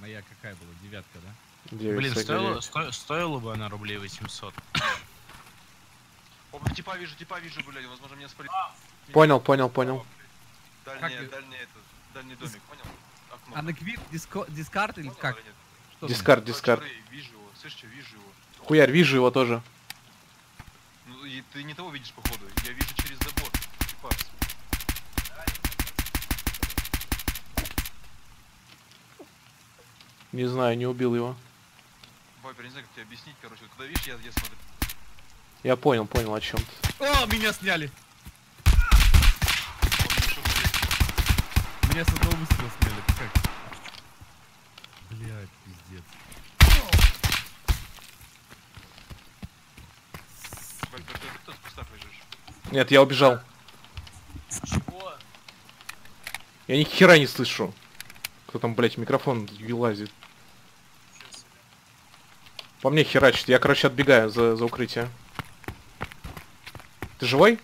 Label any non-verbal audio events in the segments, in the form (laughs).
Моя какая была? Девятка, да? Девять, Блин, кстати, стоило, сто- стоило бы она рублей 800. Опа, типа вижу, типа вижу, блядь, возможно, меня спалит. Понял, понял, понял. Дальний, дальний этот, дальний домик, понял? Окно. А на квит диско- дискард или Понял как? Что? Дискард, дискард. Вижу его, слышите, вижу его. Хуярь, вижу его тоже. Ну, и ты не того видишь, походу. Я вижу через забор. Типа, Не знаю, не убил его. Вайпер, не знаю, как тебе объяснить, короче. Вот Когда видишь, я, я смотрю. Я понял, понял о чем ты. О, меня сняли! Меня с одного выстрела сняли. Как? Блядь, пиздец. Вайпер, ты тут в кустах лежишь. Нет, я убежал. Чего? Я ни хера не слышу. Кто там, блядь, микрофон вылазит. По мне херачит. Я, короче, отбегаю за, за укрытие. Ты живой?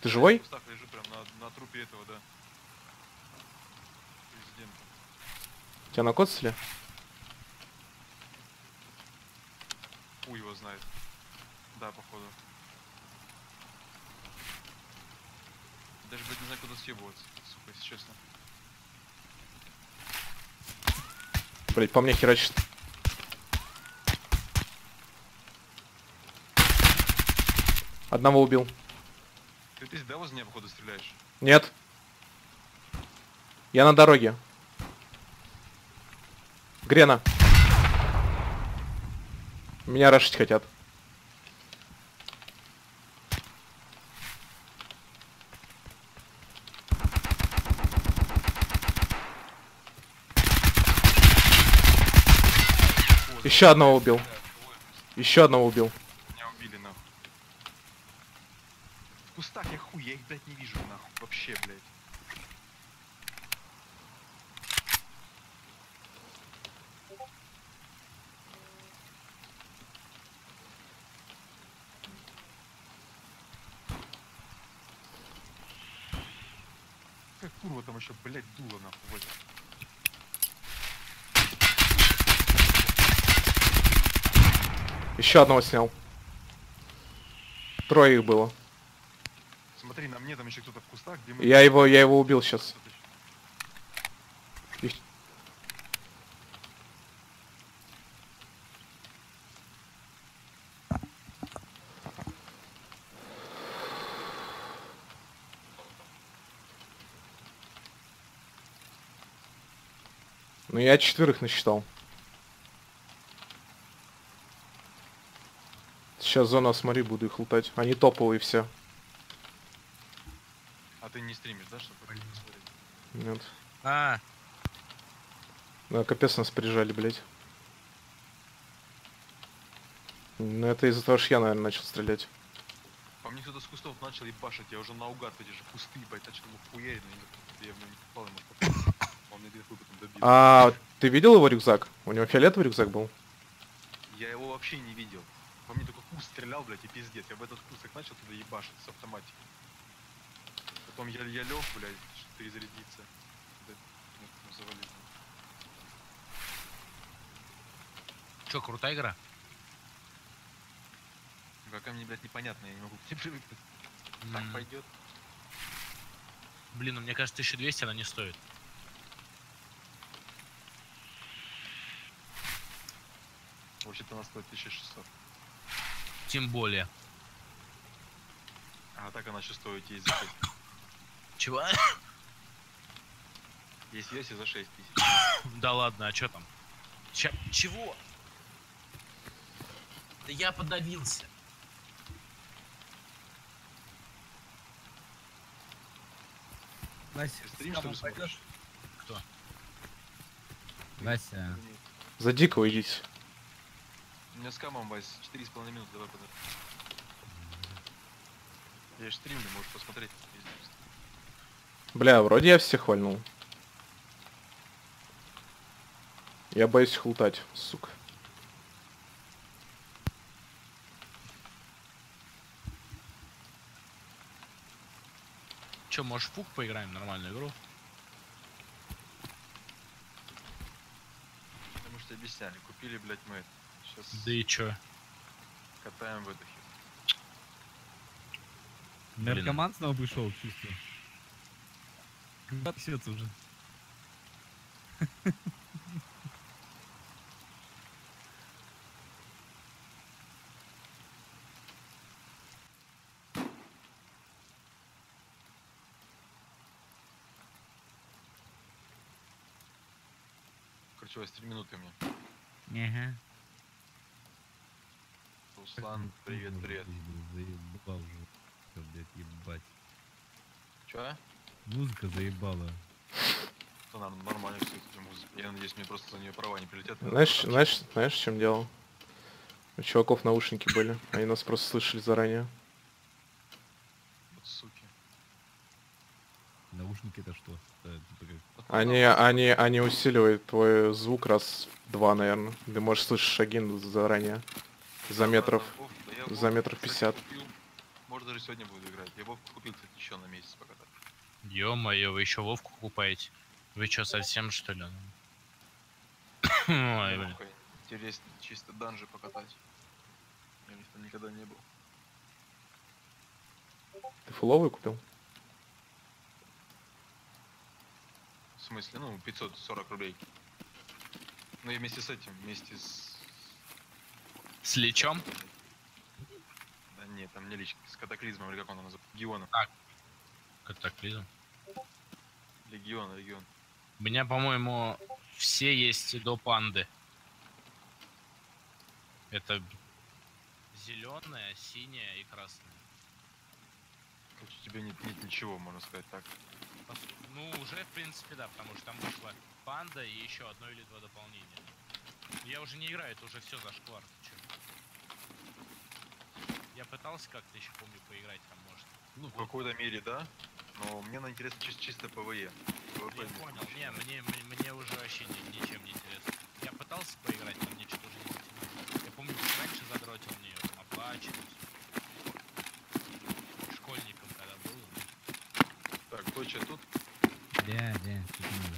Ты живой? В кустах лежу прям на, на трупе этого, да. Президента. Тебя накоцали? Хуй его знает. Да, походу. Даже, блядь, не знаю, куда съебываться, сука, если честно. Блядь, по мне херачит. Одного убил. Ты, ты да, возле меня, походу, стреляешь? Нет. Я на дороге. Грена. Меня рашить хотят. О, Еще одного убил. Еще одного убил. Меня убили, нахуй. В кустах я хуй, я их, блядь, не вижу, нахуй. Вообще, блядь. Как курва там еще, блядь, дуло, нахуй, в Еще одного снял. Трое их было. Смотри, на мне там еще кто-то в кустах, где мы... Я его, я его убил сейчас. Ну я четверых насчитал. Сейчас зона смотри, буду их лутать. Они топовые все. А ты не стримишь, да, чтобы посмотреть? Нет. А, Да, капец нас прижали, блядь. Ну это из-за того, что я, наверное, начал стрелять. По мне кто-то с кустов начал ебашить, я уже наугад эти же кусты, ебать, начал ему хуярить, но я- я в него не попал, ему попал. Он мне хуй потом добил. А ты видел его рюкзак? У него фиолетовый рюкзак был? Я его вообще не видел. Куст стрелял, блядь, и пиздец. Я в этот куст так начал туда ебашить с автоматики. Потом я, я лег, блядь, чтобы перезарядиться. Да, ну, завалил. что, крутая игра? Какая мне, блядь, непонятно, я не могу к (laughs) ней привыкнуть. Так пойдет. Блин, ну мне кажется, 1200 она не стоит. Вообще-то она стоит 1600. Тем более. А так она еще стоит есть за 6. Чего? Есть версия за 6 тысяч. (coughs) Да ладно, а что там? Ща- Чего? Да я подавился. Вася, Ты стрим, что ли, смотришь? Кто? Вася, За дикого идите. У меня с камом, Вась, 4,5 минуты, давай подожди. Я же стримлю, можешь посмотреть. Бля, вроде я всех вальнул. Я боюсь их лутать, сука. Че, можешь в пук поиграем нормальную игру? тебе объясняли. Купили, блядь, мы это. Сейчас Да и чё? катаем в это Блин. Наркоман снова пришел, чувствую. Трясется уже? Короче, у вас три минуты мне. Ага. Руслан, привет, привет. Заебал уже. Всё, блядь, ебать. Чё? Музыка заебала. Да, нормально все эти музыки. Я надеюсь, мне просто за нее права не прилетят. Знаешь, знаешь, знаешь, в чем дело? У чуваков наушники были, они нас просто слышали заранее. Вот суки. Наушники это что? Это типа Они, они, они усиливают твой звук раз в два, наверное. Ты можешь слышать шаги заранее. За метров. за метров кстати, 50. купил. Может даже сегодня буду играть. Я Вовку купил, кстати, еще на месяц пока так. Ё-моё, вы еще Вовку покупаете? Вы чё, совсем что ли? Ой, блин. Интересно, чисто данжи покатать. Я у них там никогда не был. Ты фуловый купил? В смысле, ну, 540 рублей. Ну и вместе с этим, вместе с... С Личом? Да нет, там не лично, с катаклизмом, или как он его называется? Легионом. Катаклизм. Легион, легион. У меня, по-моему, все есть до панды. Это зеленая, синяя и красная. Короче, у тебя нет, нет ничего, можно сказать так. Ну, уже, в принципе, да, потому что там вышла панда и еще одно или два дополнения. Я уже не играю, это уже все зашквар. ты. Я пытался как-то еще, помню, поиграть там, может. Ну, в какой-то мере, да. Но мне на интересно чис- чисто PvE. Я понял, не, мне, мне, мне уже вообще ни- ничем не интересно. Я пытался поиграть, но мне что-то уже не затянуло. Я помню, раньше задротил мне там Apache, школьником когда был. Так, точно тут. Да, да, что-то надо.